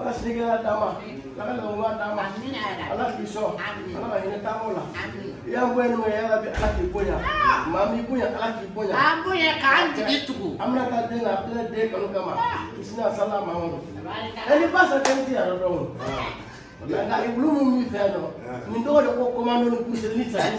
ala sirikɛ ka d'a ma ala ka lamu b'a d'a ma ala k'i sɔn ala ka hinɛ t'an la i y'an bonya n'o ye ala bi ala k'i bonya maa min bonya ala k'i bonya an bonya k'an jigi tugu an bɛna taa den na a bɛna den kanu kama kisi n'a sala mamadu ɛ ni ba sɔrɔ kɛnɛ ti yɛrɛ dɔn o. nka wulu min b'i fɛ yan nɔ nin tɔgɔ de ko komando ni kuseli ni sali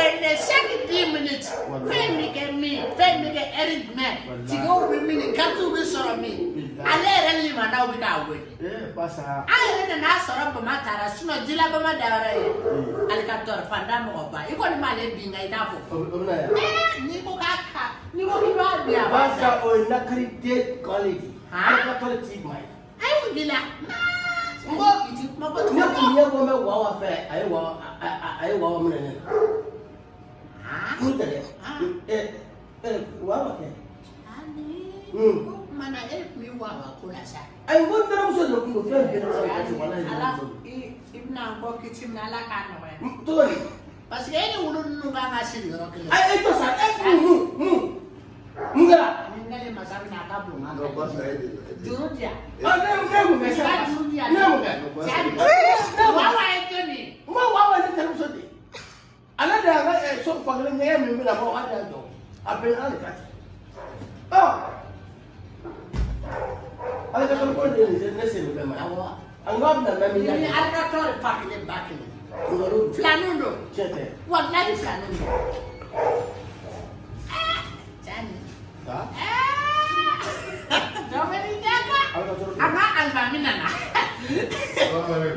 when the second three minutes Femi get me Femi get Eric man ti go with me ni katu bi sọ̀rọ̀ mi ale yɛrɛ ni ma n'aw bi k'a wele an yɛrɛ nana a sɔrɔ bama taara sinɔ jila bama dayɔrɔ ye ale ka tɔɔrɔ fanda mɔgɔ ba i kɔni m'ale bin nka i t'a fɔ n'i ko k'a ka n'i ko k'i b'a bin a b'a fɛ. o ye lakariden kɔli de ye lakari t'i ma ye. ayi o de la mɔgɔw bi ti kuma You tuma dɔ. ne kun ɲɛ ko n bɛ wawa fɛ a ye wawa a ye wawa minɛ ne la. Puta ya. Ah. Eh, eh, wawa hmm. hmm, eh, ke. Mana eh wawa kula sa. Ai won dara muso do ko fe be na sa wala ni. Ala ibna ko kichim na ala kan wa. To ni. Parce que ni wulun nu ba ma sin ro ke. Ai ai nggak mau ada dong. Ambil alih kan? Oh! Ada kantor pun di sini, di di Anggap dah kami ini. Ini ada kantor pakai di belakang. ini jaga. Apa mina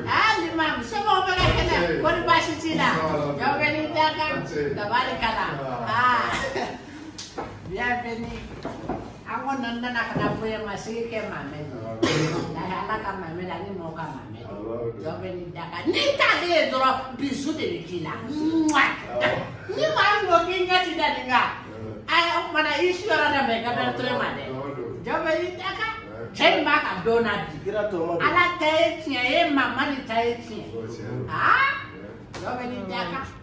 Ah, lima. Semua orang kena. Kau Berna, tabarakala. Ah. Bienvenue. Ango nanda na kanapuya masiri ke mame. Dahala ka mame, lagi mo ka mame. Jobeni daka. Ni tade doro bisu de kila. Ni ma ngo kinga ti dani nga. Ay mana isu ara na me ka na tre mane. Jobeni daka. Chen ma ka dona di. Ala ta e tiye, e mama ni ta e tiye. Ah? Jobeni daka.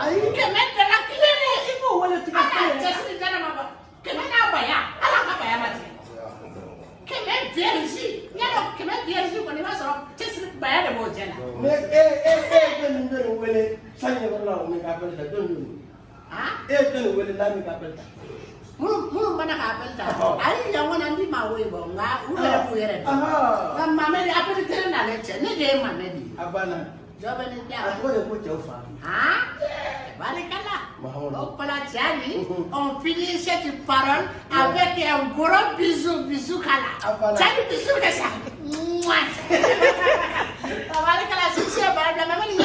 ayi kɛmɛ dala kelen de i b'o wele tigɛ ala cɛsiri dala ma ban kɛmɛ n'a baya ala ka baya ma tigɛ kɛmɛ biyɛnsi yalɔ kɛmɛ biyɛnsi kɔni i b'a sɔrɔ cɛsiri baya de b'o cɛ la. mɛ e e e bɛ nin bɛ nin wele sanni yɔrɔ la o min k'a bɛɛ ta don don e bɛ nin wele n'a min k'a bɛɛ ta. minnu minnu mana k'a bɛɛ ta ayi yan kɔni an ti maa wele bɔ nka u yɛrɛ b'u yɛrɛ dɔn nka mamɛdi a bɛɛ tɛ n'ale cɛ ne de ye mamɛdi. a banna. dɔ bɛ ne de ko cɛw fa. Au Palatiani, on finit cette parole avec un gros bisou, bisou Kala. Salut, ah, bisou que ça. Mouah. Tabarikala, c'est ça, bah, madame la maman.